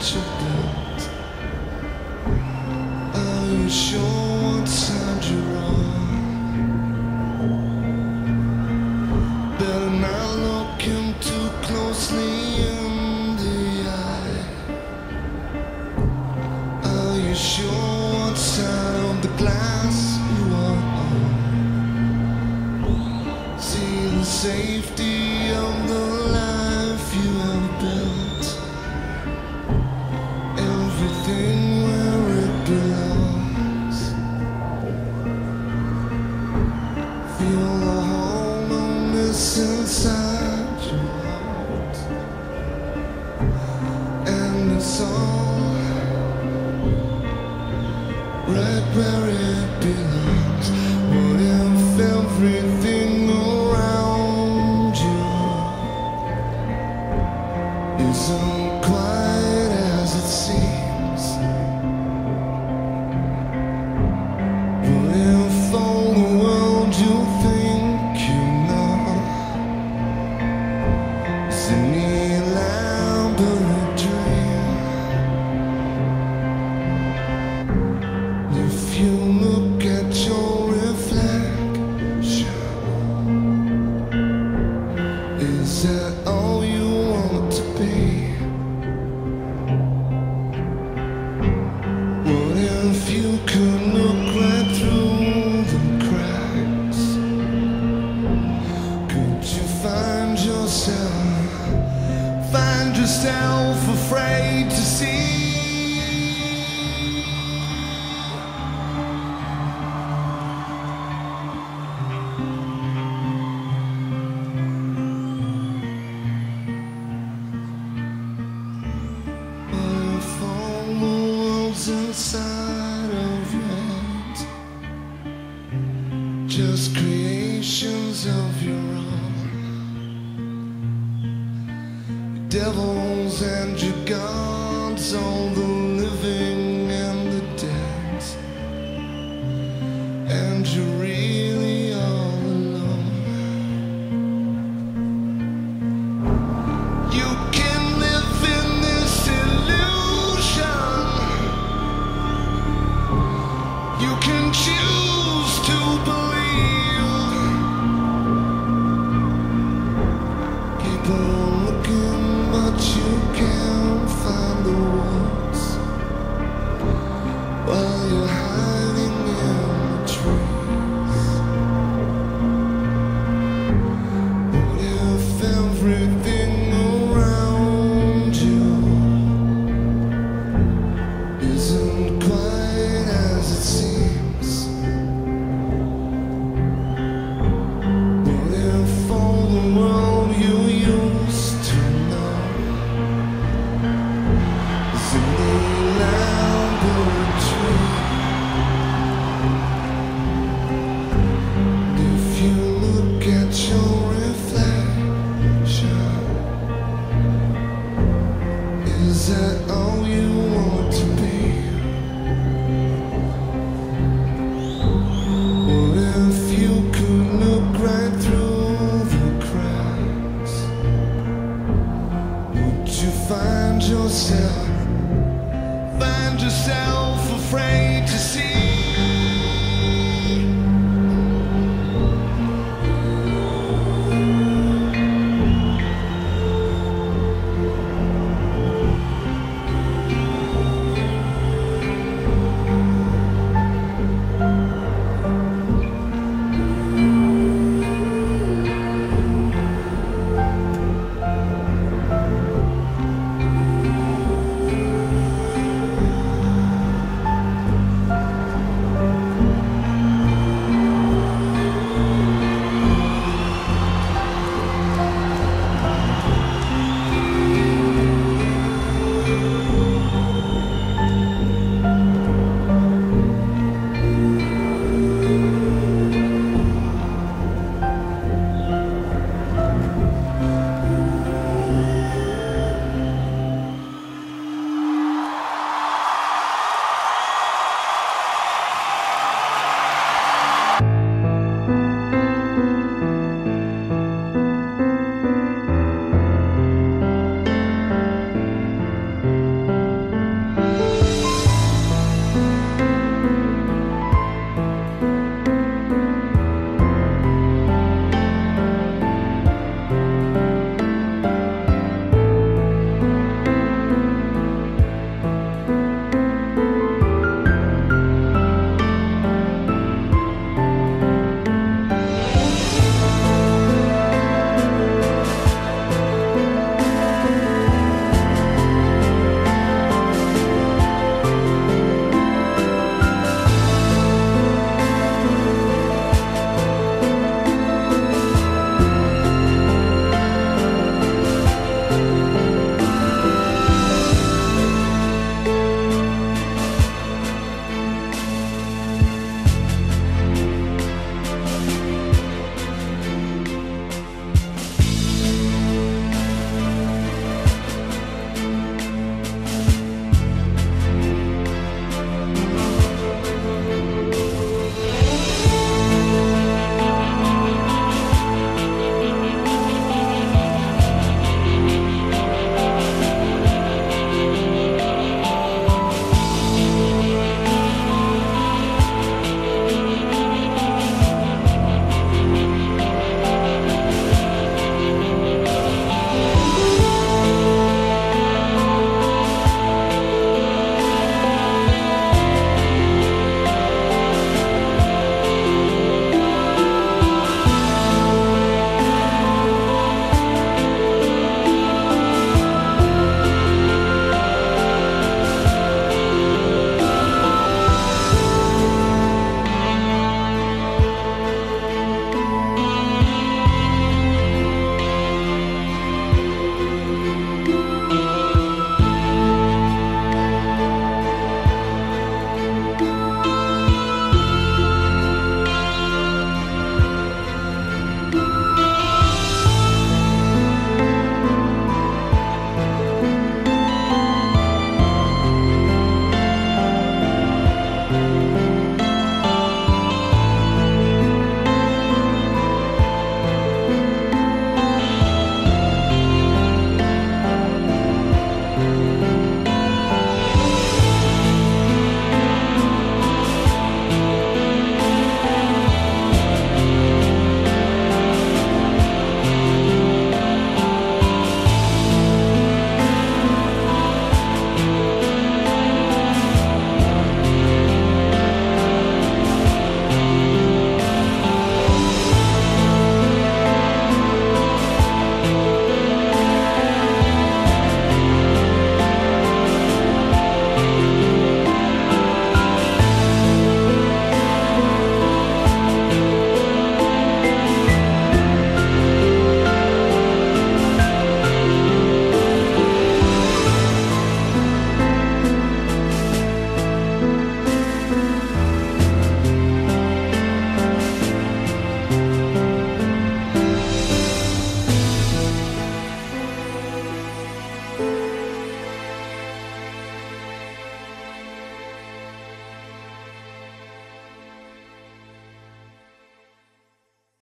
you built? Are you sure what side you're on? Better not look him too closely in the eye. Are you sure what side of the glass you are on? See the safety. right where it belongs. What if everything around you isn't quite as it seems? What myself afraid to see devils and your gods on the